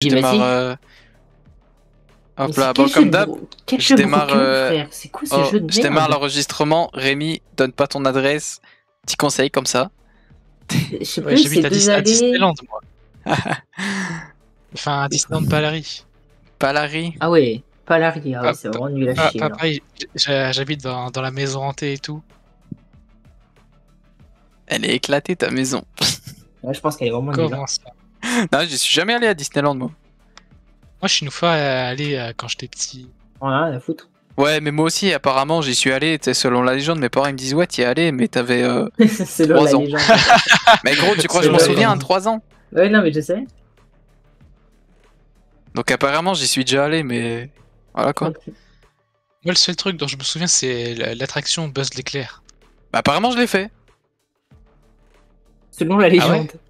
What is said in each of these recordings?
Je démarre. euh, Hop là, quel bon, jeu comme d'hab, je jeu démarre, euh, frère C'est quoi ce oh, jeu de je démarre l'enregistrement. Rémi, donne pas ton adresse. Petit conseil comme ça. Je sais Ouais, plus, c'est J'habite à, Dis-. Disneyland, moi. enfin, à Disneyland Paris. Palari. Ah ouais, pas l'arrière, ah ouais, Ah, c'est vraiment nul à Ah, chier. pareil, j'- j'habite dans, dans la maison hantée et tout. Elle est éclatée ta maison. Ouais, je pense qu'elle est vraiment nulle. hein. Comment ça? non, je suis jamais allé à Disneyland moi. Moi, je suis une fois allé euh, quand j'étais petit. Voilà, la foutre. Ouais, mais moi aussi, apparemment, j'y suis allé. Selon la légende, mes parents ils me disent Ouais, t'y es allé, mais t'avais. euh, c'est le Trois la ans. légende. Mais gros, tu crois que je m'en souviens, hein, 3 ans ouais, non, mais je sais. Donc apparemment, j'y suis déjà allé, mais. Voilà quoi. Moi, le seul truc dont je me souviens, c'est la- l'attraction Buzz l'éclair. Bah, apparemment, je l'ai fait. Selon la légende. Ouais,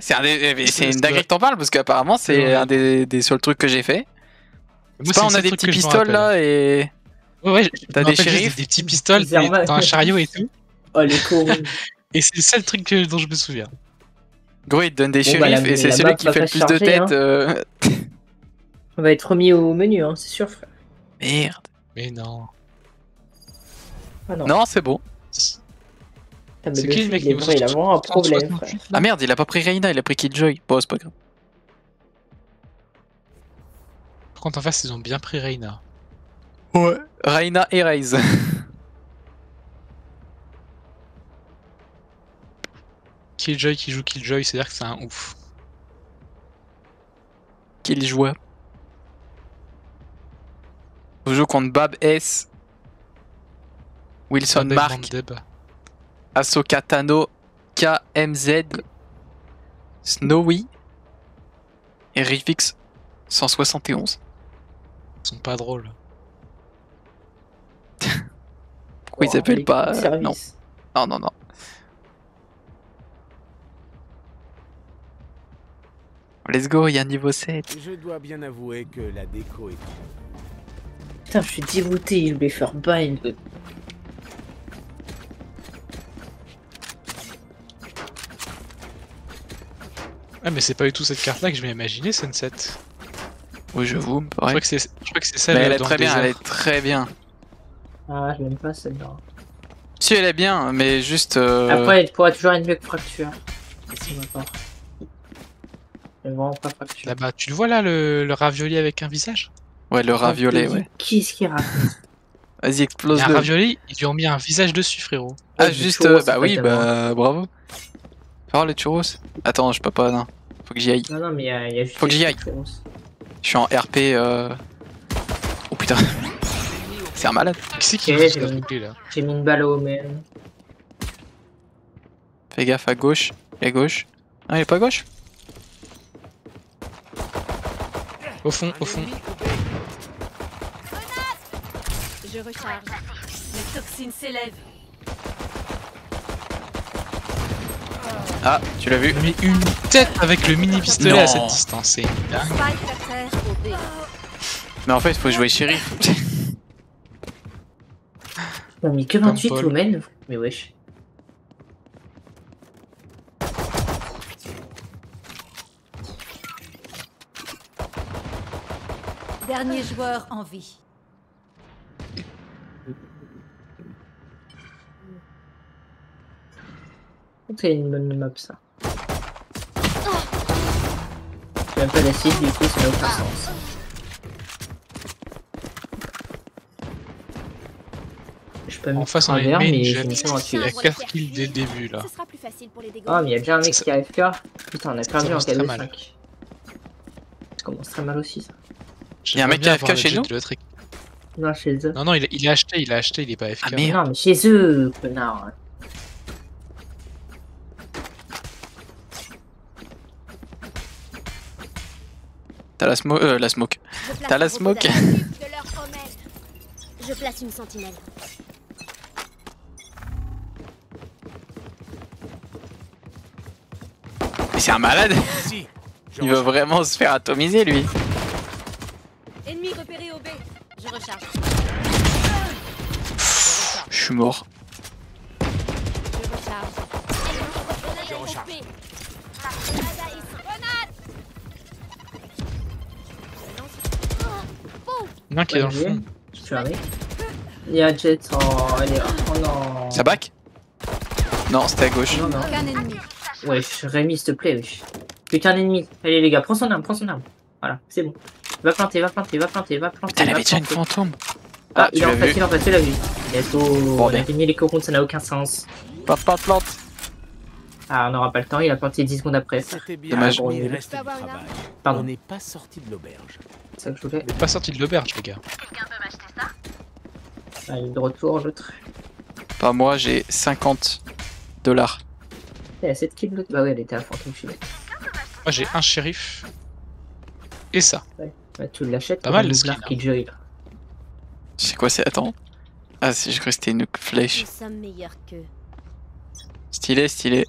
c'est un des... eh, une dinguerie que t'en parles parce qu'apparemment, c'est Ouais. un des... des seuls trucs que j'ai fait. Moi, pas, on a des petits pistoles là et. Ouais, ouais, T'as des shérifs Des petits pistoles, t'as un chariot et tout. Oh, les cons. Et c'est le seul truc que- dont je me souviens. Gros, il te donne des Bon, bah, shérifs la- et c'est celui qui fait le plus de hein. euh, On va être remis au menu, hein, c'est sûr, frère. Merde. Mais non. Ah non. Non, c'est bon. C'est qui le mec il qui a vraiment un problème, frère. 68, là Ah merde, il a pas pris Reina, il a pris Killjoy. Bon, c'est pas grave. Par contre, en face, ils ont bien pris Reina. Ouais. Reina et Raze. Killjoy qui joue Killjoy, c'est-à-dire que c'est un ouf. Killjoy. On joue contre Bab S. Wilson Mark. Ahsoka Tano, KMZ, Snowy et Rivix 171. Ils sont pas drôles. Pourquoi ils Oh, s'appellent les pas euh. Non, non, non, non. Let's go, il y a un niveau 7. Je dois bien avouer que la déco est Putain, je suis dégoûté, il voulait faire bind. Ah, mais c'est pas du tout cette carte-là que je vais imaginer, Sunset. Oui, je vous, Je crois que c'est, je crois que c'est ça. Mais là, elle est dans très bien, elle est très bien. Ah, je l'aime pas celle-là. Si, elle est bien, mais juste. euh, Après, elle pourra toujours être mieux que fracture. Elle est vraiment pas fracture. Là-bas, tu le vois là, le, le ravioli avec un visage? Ouais, le rat violet, ouais. Qu'est-ce qu'il raconte Vas-y, Il y explose a un le. ravioli, ils lui ont mis un visage dessus, frérot. Ah, juste. euh, bah oui, bah bravo. Oh, les churros. Attends, je peux pas, non. Faut que j'y aille. Non, non, mais il y a, il y a juste. Faut que j'y aille. Je suis en RP. Euh... Oh putain. C'est un malade. Qui c'est qui j'ai mis- J'ai mis une balle au même. Fais gaffe à gauche. Et à gauche. Ah, il est pas à gauche Au fond, au fond. Je recharge. Les toxines s'élèvent. Ah, tu l'as vu Il a mis une tête avec le mini pistolet Non. à cette distance. C'est. Mais en fait, il faut jouer shérif. J'ai mis que 28 Paul. au men. Mais wesh. Dernier joueur en vie. C'est une bonne map ça. J'ai même pas d'acide, du coup ça n'a aucun sens. Je peux En me face, on main mais mis que 28. Il y a 4 kills dès le début là. Ah, mais il y a déjà un mec qui a AFK. Putain, on a perdu en commence très 4 mal. 5 Ça commence très mal aussi ça. Il y a un mec qui a AFK chez nous Non, chez eux. Non, non, il a, il a acheté, il a acheté, il est pas AFK. Ah, merde. Non, mais chez eux, connard. La smoke. Euh, la smoke. T'as la smoke. Je place une sentinelle. Mais c'est un malade Il veut vraiment se faire atomiser lui. Ennemi repéré au B. Je recharge. Je suis mort. Qui est dans le Ouais, fond. Je suis arrivé. Il y a Jet en. Elle est... Oh non. Ça back Non, c'était à gauche. Non, non. Aucun ennemi. Wesh, Rémi, s'il te plaît, wesh. Putain d'ennemi. Allez, les gars, prends son arme, prends son arme. Voilà, c'est bon. Va planter, va planter, va planter, va planter. Putain, elle va avait déjà une fantôme. Ah, Ah, il est en face, il est en face, tu l'as vu. Bientôt, on bien. a fini les corons, ça n'a aucun sens. Plante, plante, plante. Ah, on n'aura pas le temps, il a planté 10 secondes après. C'est C'était bien, Dommage. mais il reste du travail. Pardon. On n'est pas sorti de l'auberge. ça que je voulais. Il est pas sorti de l'auberge, les gars. Ah, il est de retour, l'autre. Pas moi, j'ai 50 dollars. Il a 7 kills, l'autre. Bah ouais, elle était à suis bête. Moi, j'ai un shérif. Et ça. Bah, tu l'achètes Pas mal, le skin, qui jury, là. C'est quoi, c'est. Attends. Ah, c'est- je crois que c'était une flèche. Nous sommes meilleurs qu'eux. Stylé, stylé.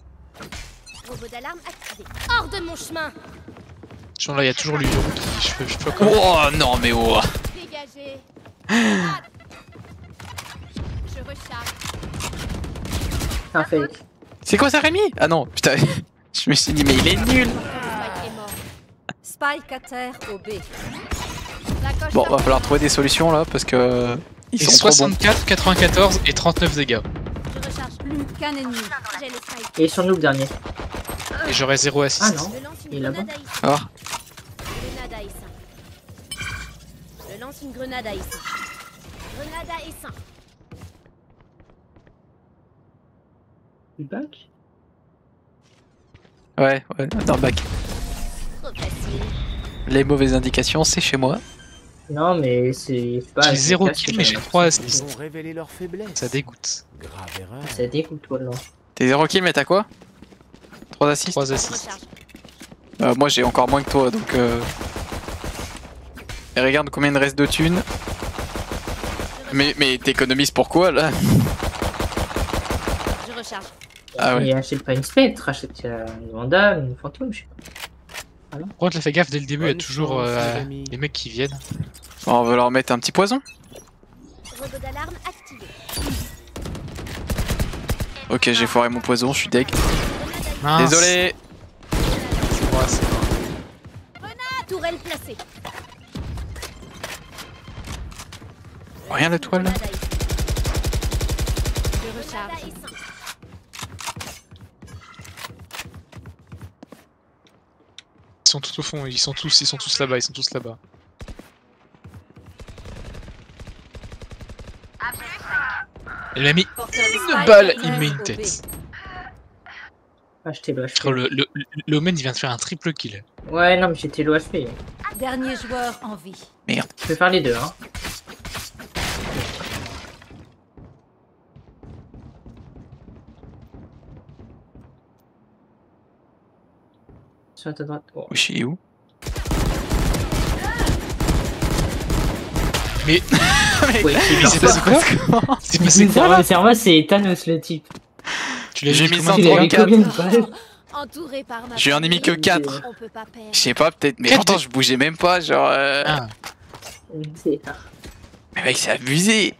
Robot d'alarme activé. Hors de mon chemin Genre là, il y a toujours lui qui. Je je. Oh non, mais oh. Dégagez. Je recharge. C'est un fake. C'est quoi ça, Rémi? Ah non, putain. Je me suis dit, mais il est nul. Spike est mort. Spike à terre au B. La coche Bon, va falloir trouver des solutions là parce que. Ils Et sont trop bons. 64, 94 et 39 dégâts. Qu'un ennemi. Et sur nous le dernier. Et j'aurais 0 assist. Ah non. Il est une là-bas Issa. Ah. Je lance une grenade à Issa. Grenade à Issa. Du back Ouais, ouais, dans le bac. Trop facile. Les mauvaises indications, c'est chez moi. Non, mais c'est pas. J'ai c'est zéro casse, kill, c'est mais j'ai 3 Ils assists. Ça dégoûte. Grave erreur. Ça dégoûte, toi, là. T'es 0 kill, mais t'as quoi? 3 assists? 3 Je assists. Euh, Moi j'ai encore moins que toi donc. Euh... Et regarde combien il reste de thunes. Mais, mais t'économises pourquoi là? Je recharge. Ah ouais. Et achète pas une spectre, achète euh, une vandale, une fantôme, je sais pas. Par contre, fais gaffe, dès le début, il y a toujours chance, euh, les mecs qui viennent. Bon, on va leur mettre un petit poison. Ok, j'ai foiré mon poison, je suis deg. Mince. Désolé C'est moi, c'est moi. Tourelle placée. Rien la toile là. Je recharge. Sont tous au fond, ils sont tous, ils sont tous là-bas, ils sont tous là-bas. Il m'a mis une balle, il met une tête. Frère, HP. Le, le, le, Omen, il vient de faire un triple kill. Ouais, non, mais j'étais low HP. Dernier joueur en vie. Je vais faire les deux, hein. Sur ta droite. Oh. Il est où Mais Oui, il s'est passé quoi? C'est passé quoi? C'est moi, c'est Thanos le type. Tu l'as vu mis en Il avait 34. combien de balles Entouré par ma J'ai un ennemi que famille, 4. On peut pas perdre. Je sais pas, peut-être. Mais pourtant, je bougeais même pas, genre. euh, Ah, Mais mec, c'est abusé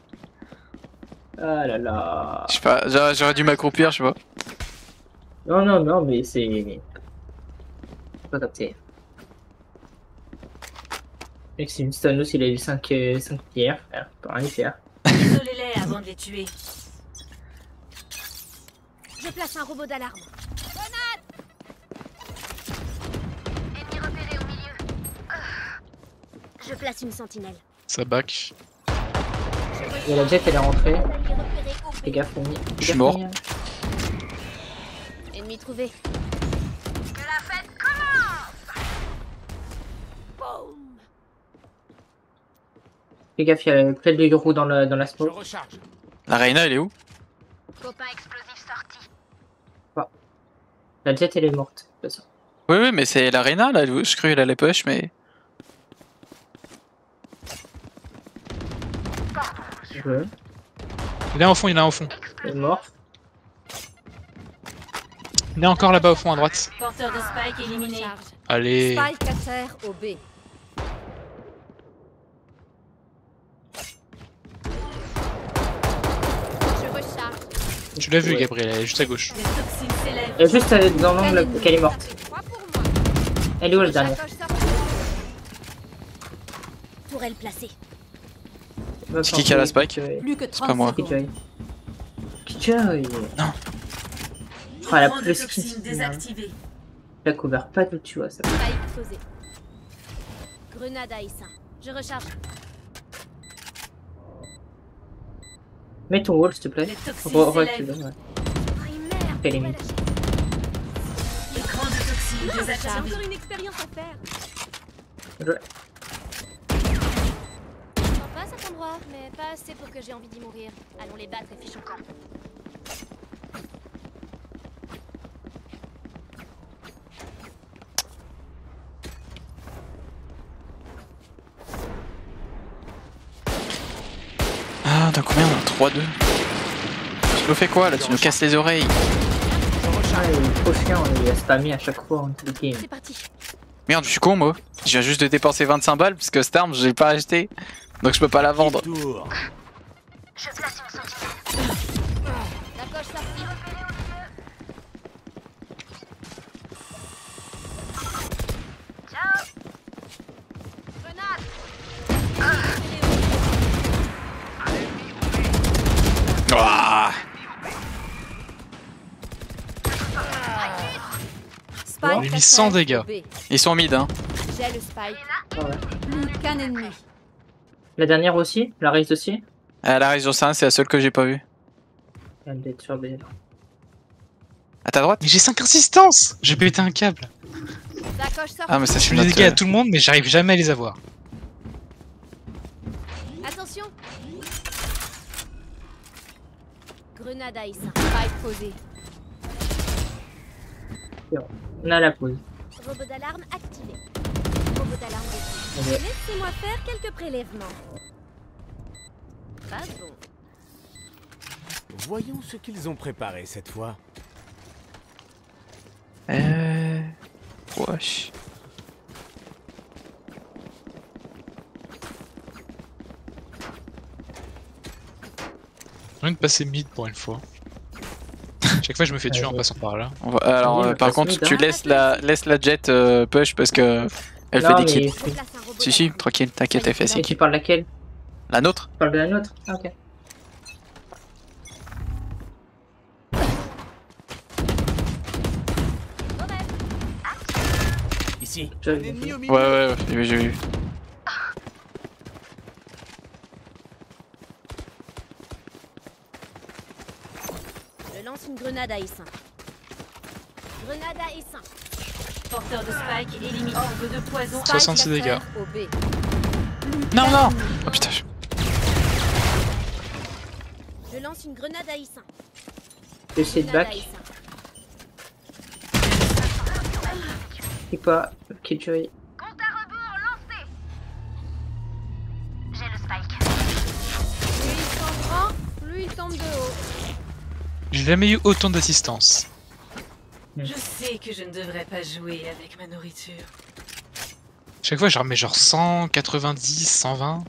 Ah là là. Je sais pas, j'aurais j'aurais dû m'accroupir, je sais pas. Non, non, non, mais c'est. C'est pas capté. Mec, c'est une Thanos, il a eu 5, 5 pierres, frère. Faut rien y faire. Isolez-les avant de les tuer. Je place un robot d'alarme. Je place une sentinelle. ça back. Et la jet, elle est rentrée. Ennemi repéré au Fais gaffe. Fais Je suis mort. Ennemi trouvé. Fais gaffe, il y a plein de roues dans la, dans la recharge. La Reina, elle est où? Copain explosif sorti. La jet, elle est morte. C'est ça. Oui, oui, mais c'est la Reina là, je croyais qu'elle allait push, mais. Je veux. Il est au fond, il est au fond. Elle est morte. Il est encore là-bas au fond à droite. Porteur de spike éliminé. Allez. Spike à terre au B. Je recharge. Tu l'as vu, Ouais. Gabriel, elle est juste à gauche. Elle est juste euh, dans l'angle qu'elle est morte. Elle est où, Sacoche sortie. Tourelle placée. C'est qui qui a la spike. Plus pas 30 moi. Non. Oh, la Grande le toxine skin. désactivée. La couvert pas d'où tu vois ça. Grenade à. Je recharge. Mets ton wall s'il te plaît. Les recule, ouais. Encore une expérience à faire. Ouais. Sympa cet endroit, mais pas assez pour que j'ai envie d'y mourir. Allons les battre et fichons camp. Dans combien on a 3-2 Tu nous fais quoi là Tu nous casses les oreilles Ah, il est trop chiant, il a spammé à chaque fois en tout game. C'est parti. Merde, je suis con moi. Je viens juste de dépenser 25 balles parce que cette arme, j'ai pas acheté. Donc je peux pas la vendre. À 100 terre dégâts. Ils sont mid hein. J'ai le spike. Ah ouais. Ennemi. La dernière aussi La race aussi Euh, la région 5, c'est la seule que j'ai pas vue. Elle sur B. À ta droite Mais j'ai 5 insistances J'ai pété un câble. Ah mais ça Je fais des notre... dégâts à tout le monde, mais j'arrive jamais à les avoir. Attention. Grenade à essaim. On a la pause. Robot d'alarme activé. Robot d'alarme. Ok. Laissez-moi faire quelques prélèvements. Pas bon. Voyons ce qu'ils ont préparé cette fois. Euh... Wesh. J'ai envie de passer mid pour une fois. Chaque fois je me fais tuer en Ouais. passant par là. On va- Alors Oui, euh, mais par contre tu laisses la, laisse la jet euh, push parce que elle Non, fait des kills. Si si, tranquille, t'inquiète, elle fait Et tu parles laquelle? La nôtre Tu parles de la nôtre Ah, Ok. Ici. Je- Un ennemi au Ouais ouais, ouais, j'ai vu, j'ai vu. Je lance une grenade à essaim. Grenade à essaim. Porteur de spike éliminé. Orbe de poison. Spike 66 à dégâts. Non non Oh putain, je- Je lance une grenade à essaim. J'essaie de back. C'est quoi Plus J'ai jamais eu autant d'assistance. Je sais que je ne devrais pas jouer avec ma nourriture. Chaque fois je remets genre 100, 90, 120.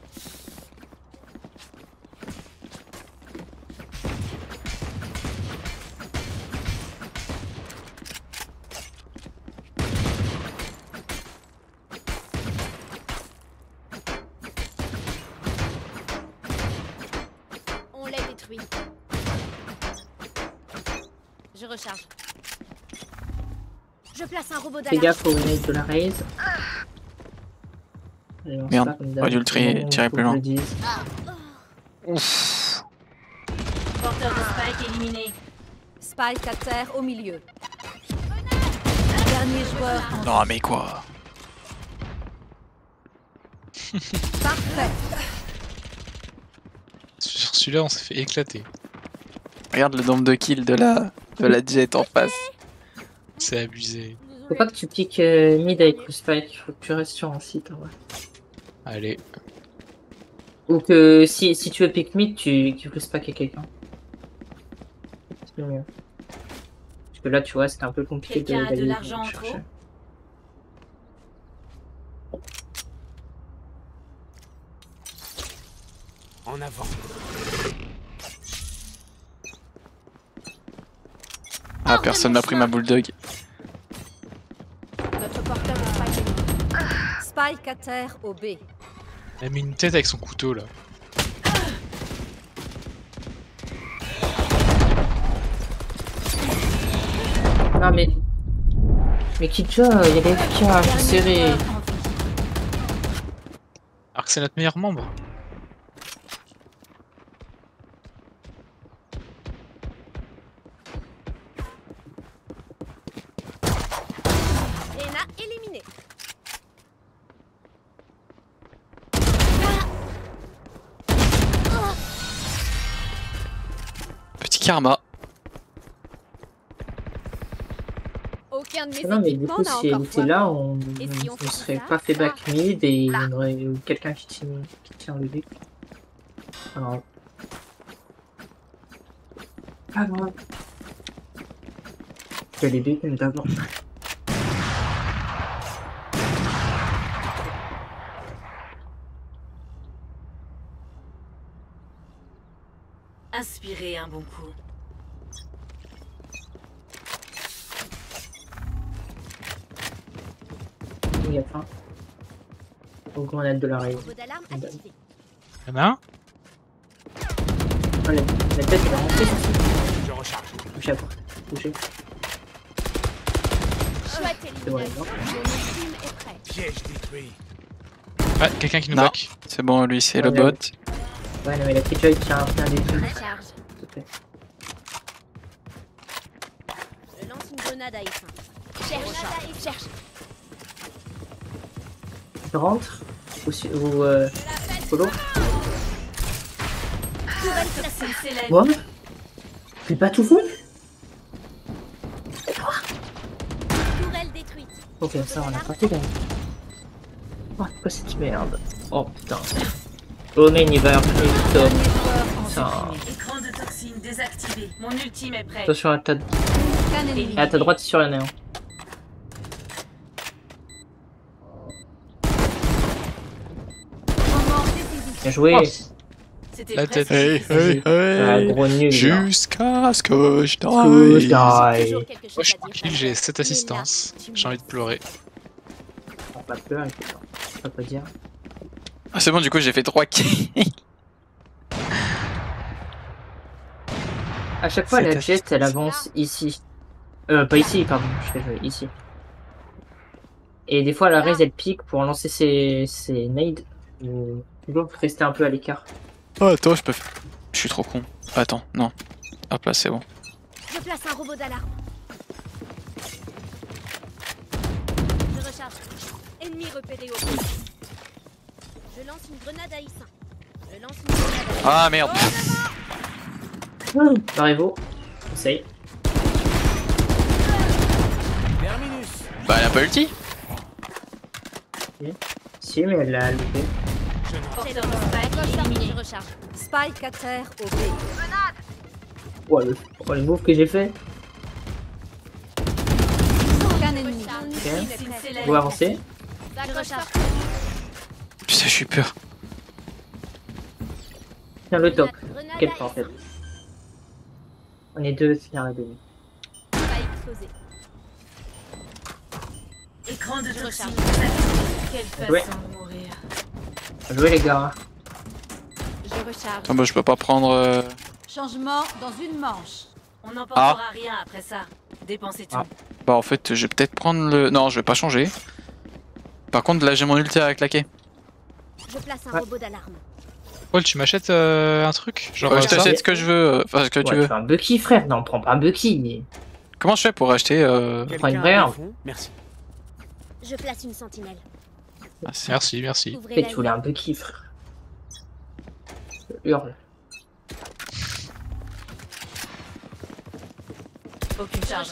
Je recharge. Je place un robot Fais gaffe au grenade de la raise. Allez, on Merde, j'aurais dû le tirer- tirer plus loin. Ouf. Porteur de spike éliminé. Spike à terre au milieu. Dernier joueur en Non mais quoi parfait. Sur celui-là on s'est fait éclater. Regarde le nombre de kills de la, de la jet en face. C'est abusé. Faut pas que tu piques euh, mid avec le spike, faut que tu restes sur un site en vrai. Allez. Ou que si, si tu veux pick mid, tu, tu le spike à quelqu'un. C'est mieux. Parce que là, tu vois, c'était un peu compliqué de Quelqu'un a de l'argent en chercher. trop En avant. Ah, ah, personne n'a pris ma bulldog. Notre porteur. Elle a mis une tête avec son couteau là. Non mais. Mais Kidja, il y a des qui serré. Alors que c'est notre meilleur membre. Aucun de mes Non mais du coup, si elle était là, on ne serait pas fait back mid et il y aurait eu quelqu'un qui tient, qui tient le but. Alors... Pas grave. Que les buts d'abord. Inspirez un bon coup. Il y a faim. Au grenade de la rayon. Y'en a un la, tête elle sur Je recharge. Bougez à porte. C'est bon, prêt. Piège détruit. Ouais, quelqu'un qui nous Non. back. C'est bon, lui, c'est le bot. Ouais, non mais la Kitcha il tient un plein des trucs. Je lance une grenade à effin. Cherche. Cherche. Rentre. Ou, si- ou euh... Polo. J'ai pas tout fait. Ok, ça on a raté quand même. Oh, c'est quoi cette merde Oh putain. Oh. Putain. Écran de toxine désactivé. Mon ultime est prêt. Attention à ta, à ta droite sur la néant. Bien joué. C'était La tête. Hey, hey, Ah, hey. Jusqu'à ce que je die. Moi, je suis tranquille, j'ai 7 Mais là, assistances. J'ai envie de pleurer. Ça peut pas dire. Ah, c'est bon, du coup, j'ai fait 3 kills. À chaque fois, la jet, elle avance ici. Euh, pas ici, pardon. Je fais jouer ici. Et des fois, la raise, elle pique pour lancer ses, ses nades. Ou toujours rester un peu à l'écart. Oh, attends, je peux faire. Je suis trop con. Attends, non. Hop là, c'est bon. Je place un robot d'alarme. Je recharge. Ennemi repéré au. Je lance une grenade à Issa. Je lance une grenade à Ah merde. Arrivo. Conseil. Terminus. Bah, elle a pas ulti. Si, mais elle l'a loupé. Porteur spike terminé. éliminé. Je recharge. Spike à terre au B. Oh, le, oh, le move que j'ai fait. Aucun ennemi. Mon Ok. ultime est Toxine prêt. célèbre. Faut avancer. Je recharge. Putain, je suis peur. Tiens, le top. Quel à temps, en fait. Issa. On est deux, c'est un demi. Va exploser. Écran de recharge. Quelle Ouais. façon joué, les gars. Je recharge. Attends, bah, je peux pas prendre. euh, Changement dans une manche. On n'emportera rien après ça. Dépensez tout. Ah. Bah, en fait, je vais peut-être prendre le. Non, je vais pas changer. Par contre, là, j'ai mon ulti à claquer. Je place un Ouais. robot d'alarme. Paul, tu m'achètes euh, un truc? Genre Ouais, euh, je t'achète ce que je veux. euh, Enfin, ce que tu Ouais, veux. tu fais un Bucky, frère. Non, prends pas un Bucky. Comment je fais pour acheter. Euh... Prends une vraie Merci. Je place une sentinelle. Ah, Merci, merci. Mais la tu voulais un frère. Je Hurle. Aucune charge.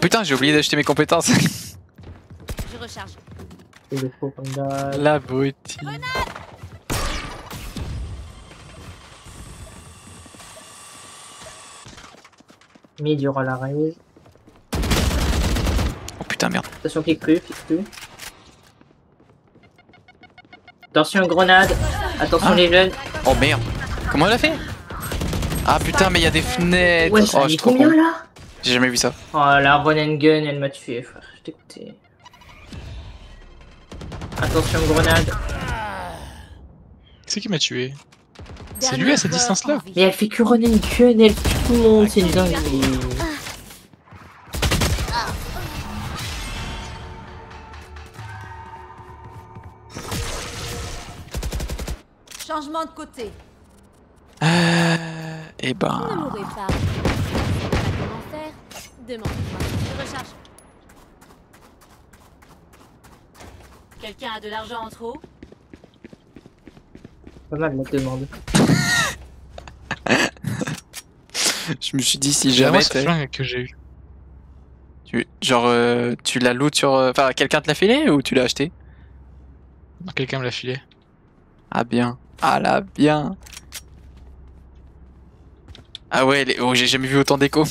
Putain, j'ai oublié d'acheter mes compétences. Je recharge. La beauté. Mid, il y aura la raise. Oh putain, merde. Attention, pique plus, pique plus. Attention, grenade. Attention, Ah. les jeunes. Oh merde. Comment elle a fait? Ah putain, mais il y a des fenêtres. Ouais, oh, je combien con. là? J'ai jamais vu ça. Oh, la run and gun, elle m'a tué, frère. Je t'ai écouté. Attention, grenade. C'est qui m'a tué? C'est lui à cette en vie. Mais elle fait que run and gun, elle tue tout le monde, c'est une dinguerie. Changement de côté. Euh, et Ne ben. mourrez pas. Vous savez pas comment faire Demandez-moi. Je recharge. Quelqu'un a de l'argent en trop Pas mal la demande. Je me suis dit si Jamais jamais ce t'es- flingue que j'ai eu. tu, genre euh, tu l'as loot sur, euh, enfin quelqu'un te l'a filé ou tu l'as acheté? Quelqu'un me l'a filé. Ah bien, ah là bien. Ah ouais, les- oh, j'ai jamais vu autant d'écho.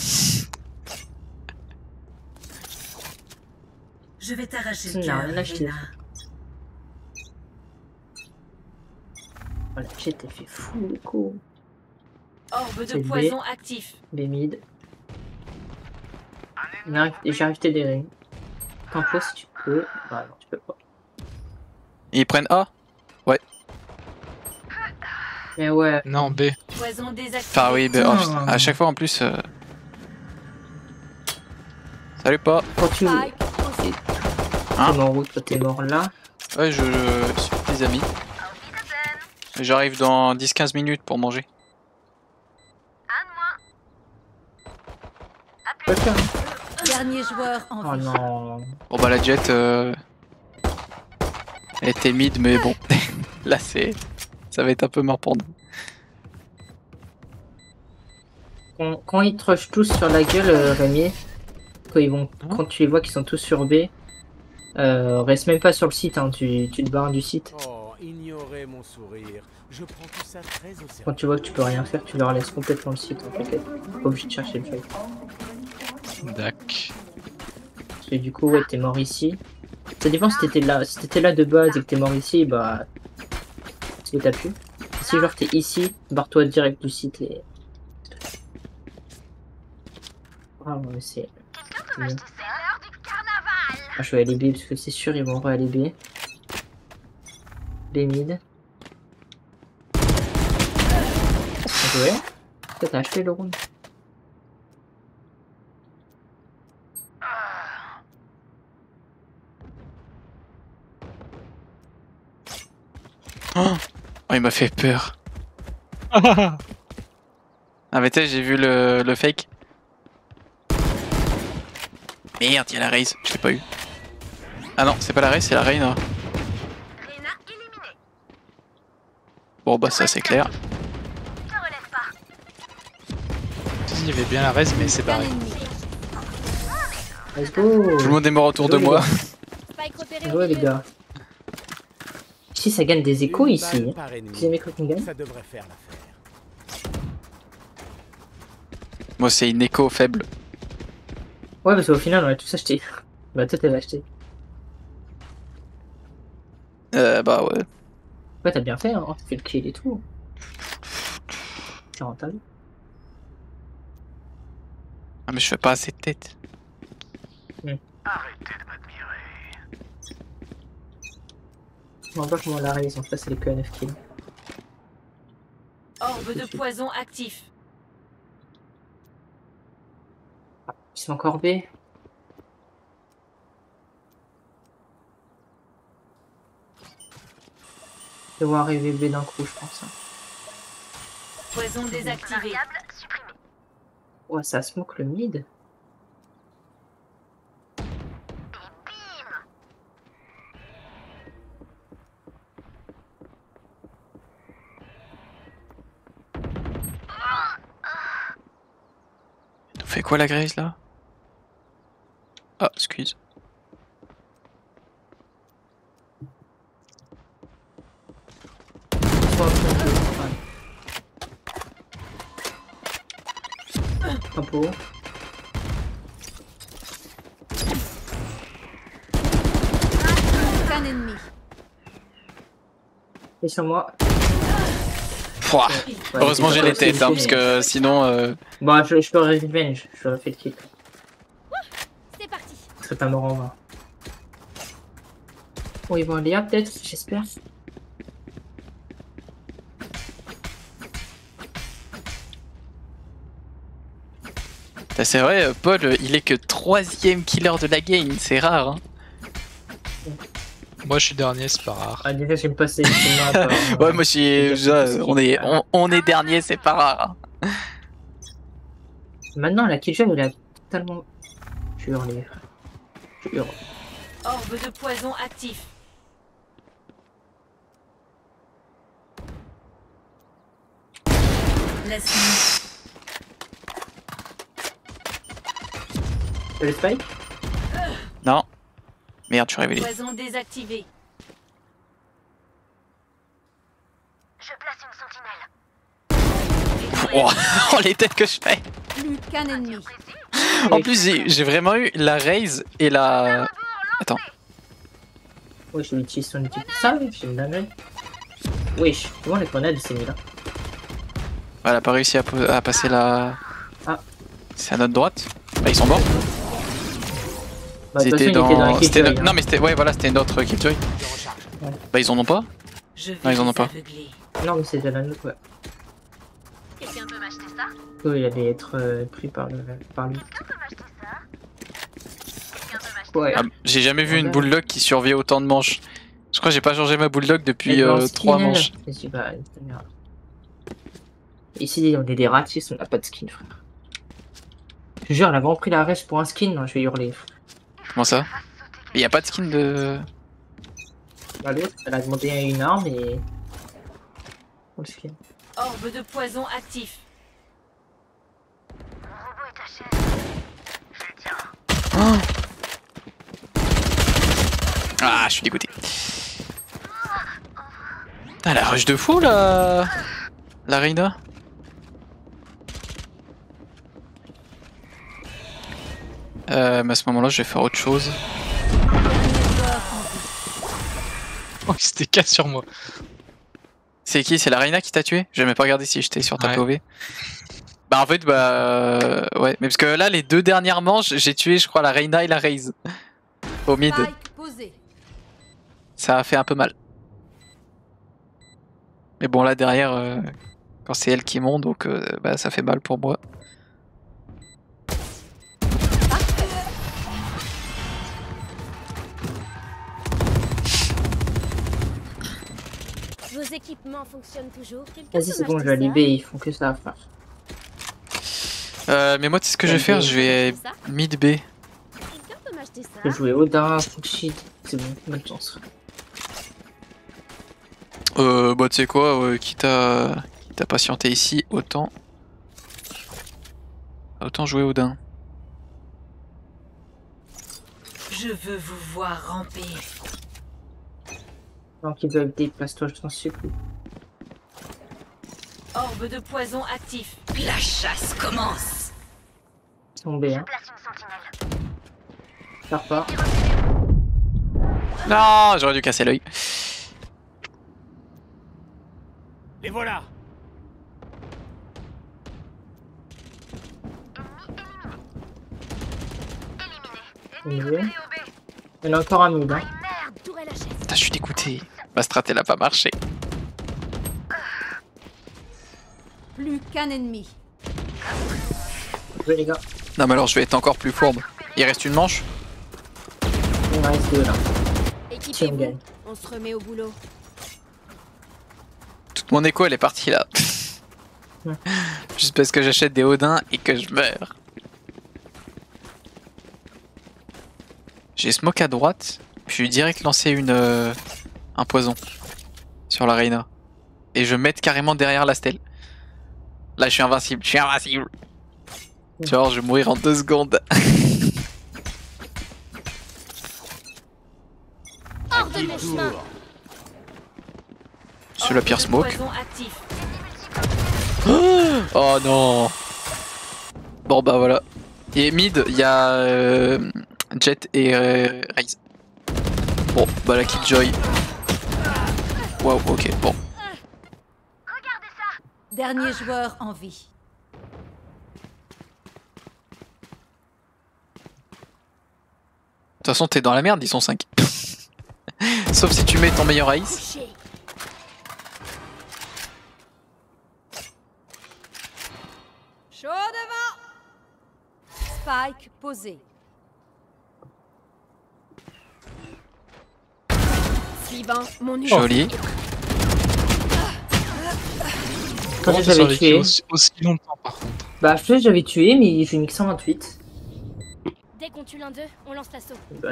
Je vais t'arracher le cœur, rien acheté. Elena. Voilà, j'étais fait fou le coup. Orbe de B. poison actif. B mid. Il arrive- J'ai rajouté des rings. Tempo si tu peux. Bah non, tu peux pas. Ils prennent A? Mais ouais. Non, B. Enfin oui, bah, oh, Putain. à chaque fois en plus. euh, Salut pas. Quand tu. Hein t'es en route, toi t'es mort là. Ouais, je, je suis tes amis. J'arrive dans 10-15 minutes pour manger. Dernier joueur en Oh non. Bon bah la jet euh... elle était mid mais bon là c'est ça va être un peu mort pour nous. Quand, quand ils te rushent tous sur la gueule, euh, Rémi, quand, ils vont, Hein quand tu les vois qu'ils sont tous sur B, euh, reste même pas sur le site, hein, tu, tu te barres du site. Oh, ignorez mon sourire. Je prends tout ça très au. Quand tu vois que tu peux rien faire, tu leur laisses complètement le site. En fait. Pas obligé de chercher le fight. Dac. Parce que du coup, ouais, t'es mort ici. Ça dépend si t'étais là. Si t'étais là de base et que t'es mort ici, bah. T'as pu. Si genre t'es ici, barre-toi direct du site et. Ah ouais, c'est. Ah, je vais aller B parce que c'est sûr, ils vont aller B. B mid. Ouais. Toi, t'as acheté le round. Oh, il m'a fait peur. Ah mais tu sais j'ai vu le, le fake. Merde, il y a la raise, je l'ai pas eu. Ah non, c'est pas la raise, c'est la reine. Bon bah ça c'est clair. Il y avait bien la res, mais c'est ennemi. Let's go! Tout le monde est mort autour de moi. Ouais, les gars. Ici, ça gagne des échos Une ici. balle hein. par ennemi. Vous aimez quand on gagne Ça devrait faire l'affaire. Moi c'est une écho faible. Ouais, parce qu'au final, on a tous acheté. Bah, toi, t'avais acheté. Euh, bah ouais. Ouais, t'as bien fait, hein. T'as fait le kill et tout. C'est rentable. Ah mais je fais pas assez de tête. Je vois pas comment la raise, en fait, c'est les que 9 kills. Orbe de poison actif. Ils sont encore B. Ils vont arriver B d'un coup, je pense. hein. Poison désactivé. Ouais, ça smoke le mid. Quoi la grace là? Ah, excuse. Tempo. Qu'un ennemi. Et sur moi. Pouah. Heureusement c'est j'ai les têtes hein, parce que sinon euh, Bon, je, je peux revenge, je refais le kill. C'est parti. Serais pas mort en vain. Bon, ils vont aller A peut-être, j'espère. Putain, c'est vrai Paul il est que troisième killer de la game, c'est rare hein. Moi je suis dernier, c'est pas rare. Ah, déjà, j'aime pas ces ces maps, euh, Ouais, moi aussi, déjà, c'est on est, on, on est dernier, c'est pas rare. hein. Maintenant, la killshot, elle a totalement. Je vais hurler. Je hurle. Orbe de poison actif. Laisse T'as le spike? Non. Merde, je suis révélé. poison désactivé. Oh, oh, les têtes que je fais. Plus qu'un ennemi. En plus, j'ai j'ai vraiment eu la raise et la. Attends. Ouais, je utilise son outil pour ça, oui, j'ai une dinguerie. Wesh, comment la grenade s'est mise là Elle a pas réussi à, à passer la. Ah. C'est à notre droite. Bah, ils sont morts. Bah, de C'était dans killjoy, hein. Non, mais c'était. Ouais, voilà, c'était notre killjoy. Ouais. Bah, ils en ont pas. Non, ils en ont pas. Non, mais c'était la nôtre, ouais. Quelqu'un peut m'acheter ça? Oui, il allait être euh, pris par, le, par lui. Quelqu'un peut m'acheter ça? Quelqu'un peut m'acheter Ouais. Ah, j'ai jamais vu une bulldog qui survit autant de manches. Je crois que j'ai pas changé ma bulldog depuis Elle est en euh, skin, 3 elle. manches. Je c'est. Ici, on est des ratistes, on n'a pas de skin, frère. Je jure, elle a vraiment pris la reste pour un skin, non, je vais hurler. Comment ça? Il y a pas de skin de. Bah, l'autre, elle a demandé une arme et. Pour le skin. Orbe de poison actif. Ah, je suis dégoûté. Putain, la rush de fou là La Reina? Euh, mais à ce moment-là, je vais faire autre chose. Oh, il s'était cassé sur moi. C'est qui? C'est la Reina qui t'a tué? J'ai même pas regardé si j'étais sur ta Ouais. POV. Bah en fait, bah... euh, ouais, mais parce que là, les deux dernières manches, j'ai tué, je crois, la Reina et la Raze. Au mid, ça a fait un peu mal. Mais bon, là, derrière, euh, quand c'est elle qui monte, donc euh, bah, ça fait mal pour moi. Vos équipements fonctionnent toujours Vas-y, c'est bon, je vais libérer, ils font que ça, frère. Euh, mais moi, tu sais ce que je vais faire Je vais mid B. Je vais jouer Odin, Fuxid, c'est bon, bonne chance. Euh, bah tu sais quoi, ouais, quitte à quitte à patienter ici, autant autant jouer Odin. Je veux vous voir ramper. Donc, ils doivent déplacer-toi, je t'en supplie. Orbe de poison actif. La chasse commence. B, hein. Pars pas. Non, j'aurais dû casser l'œil. Les voilà. Il y en a encore un mid, hein. Putain, je suis dégoûté. Ma strat elle a pas marché. Plus qu'un ennemi. Les gars. Non mais alors je vais être encore plus fourbe. Il reste une manche Il en reste deux, là. Si on gagne. Équipez-vous, on se remet au boulot. Toute mon écho elle est partie là. Ouais. Juste parce que j'achète des Odins et que je meurs. J'ai smoke à droite, je vais direct lancer une euh, un poison sur la Reina. Et je mettre carrément derrière la stèle. Là je suis invincible, je suis invincible. Tu vois, je vais mourir en deux secondes. Hors de C'est la pire smoke. Oh non Bon bah voilà. Et mid, il y a euh, Jet et euh, Raze. Bon, bah la Killjoy. Wow, ok, bon. Dernier joueur en vie. De toute façon, t'es dans la merde, ils sont 5. Sauf si tu mets ton meilleur Ace. Chaud devant. Spike posé. Mon. Joli. Comment t'as j'avais survécu tué. aussi, aussi longtemps par contre? Bah, je sais, j'avais tué, mais j'ai mis que 128. Dès qu'on tue l'un d'eux, on lance l'assaut. Bah,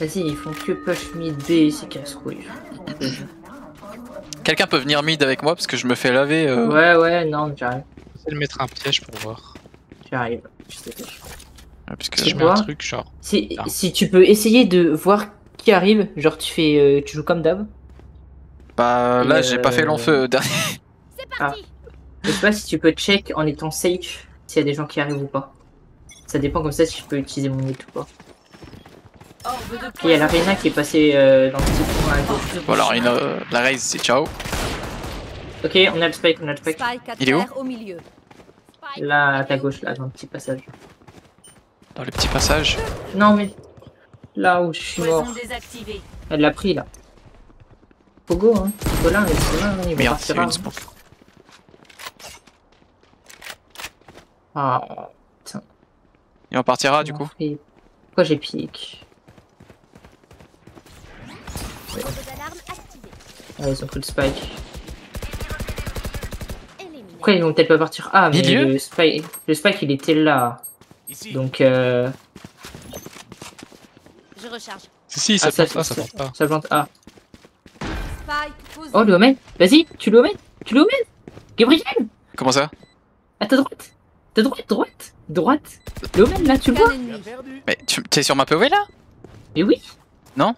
Vas-y, ils font que push mid B, c'est casse-couille. Quelqu'un peut venir mid avec moi parce que je me fais laver. euh, Ouais, ouais, non, j'arrive. J'essaie de mettre un piège pour voir. J'arrive. Je sais pas. ouais, parce que- Si je mets un truc genre. Si, si tu peux essayer de voir qui arrive, genre tu fais, euh, tu joues comme d'hab. Bah là, j'ai pas fait euh, long feu dernier. C'est parti Je sais pas si tu peux check en étant safe s'il y a des gens qui arrivent ou pas. Ça dépend comme ça si je peux utiliser mon ult ou pas. Il y a l'arena qui est passée euh, dans le petit coin à gauche. Bon euh, la raise, c'est ciao. Ok, on a le spike, on a le spike. Il est où. Là, à ta gauche, là, dans le petit passage. Dans le petit passage. Non, mais là où je suis mort. Elle l'a pris là. Pogo, hein. Colin, mais c'est là, hein, il va Merde, partir c'est une smoke. Ah, Et on partira du coup. Pourquoi j'ai pique activé. Ah, ils ont pris le spike. Pourquoi ils vont peut-être pas partir? Ah, mais Milieu le spike, le spike il était là. Ici. Donc, euh... Recharge. Si, si, ça ah, ça, plante pas, ça plante pas. ça plante A. Spike posé. Oh, le Omen Vas-y, tu le Omen Tu le Omen Gabriel Comment ça? À ta droite Ta droite, droite Droite Le Omen là, tu le vois? Mais tu t'es sur ma POV là? Mais oui Non?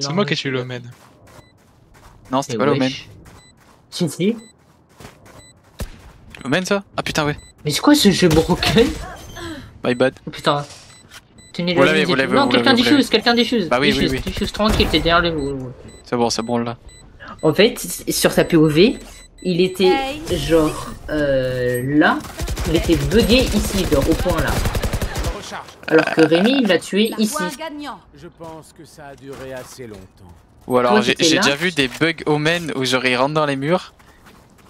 C'est moi qui ai tué l'Omen. Non, c'était Eh pas l'Omen. Si, si. L'Omen ça? Ah putain, ouais. Mais c'est quoi ce jeu broken? My bad. Oh putain. Tenez vous l'avez, Non, quelqu'un diffuse, quelqu'un diffuse. Bah oui, oui, diffuse, oui. diffuse tranquille, t'es derrière le. C'est bon, c'est bon là. En fait, sur sa POV, il était genre euh, là, il était bugué ici, genre au point là. Alors que Rémi, il l'a tué ici. point gagnant. Je pense que ça a duré assez longtemps. Ou alors j'ai déjà vu des bugs Omen où genre il rentre dans les murs.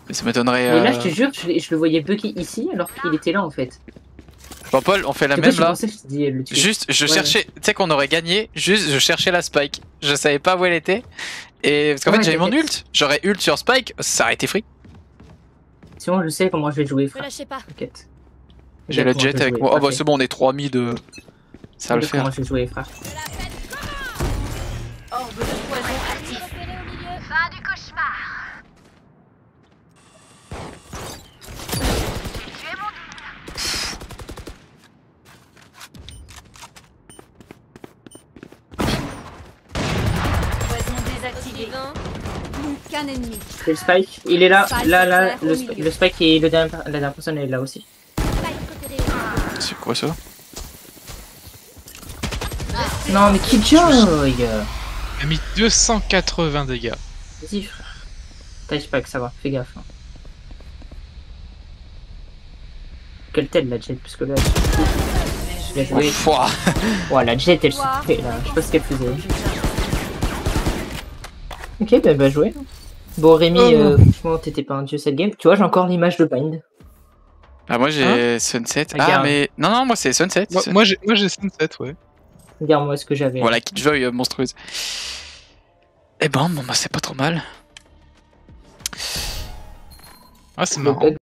Mais ça m'étonnerait. Mais là, euh, je te jure, je, je le voyais bugger ici alors qu'il était là en fait. Jean-Paul, on fait la même là. je. Juste, je Ouais. cherchais, tu sais qu'on aurait gagné, juste je cherchais la spike. Je savais pas où elle était. Et parce qu'en Ouais, fait j'avais mon ult. J'aurais ult sur spike, ça aurait été free. Sinon, je sais comment je vais jouer, Ne frère. lâchez pas. T'inquiète. J'ai le jet avec jouer, moi. Oh bah c'est bon, on est 3000 de. Ça va le Regarde Comment faire. je vais jouer, frère. Orbe de poison actif. Repéré au milieu. Poison désactivé. Suivant. Ennemi. C'est le spike. Il est là, Spike là, là. Le, sp- spike et le dernier, la dernière personne est là aussi. C'est quoi ça? Non, mais qui joy Il a mis 280 dégâts. Vas-y, frère. T'as spike, ça va, fais gaffe. hein. Quelle telle la jet, parce que là, Oh, Bien joué. La jet, elle se fait là. Je sais pas ce qu'elle faisait. Ok, bah, bah joué. Bon, Rémi, Oh. euh, franchement, t'étais pas un dieu cette game. Tu vois, j'ai encore l'image de Bind. Ah moi j'ai Sunset. Ah Regarde. mais non non moi c'est Sunset. Moi, moi, j'ai moi, j'ai Sunset, ouais. Regarde-moi ce que j'avais. Voilà Killjoy euh, monstrueuse. Eh ben bon bah c'est pas trop mal. Ah, c'est marrant.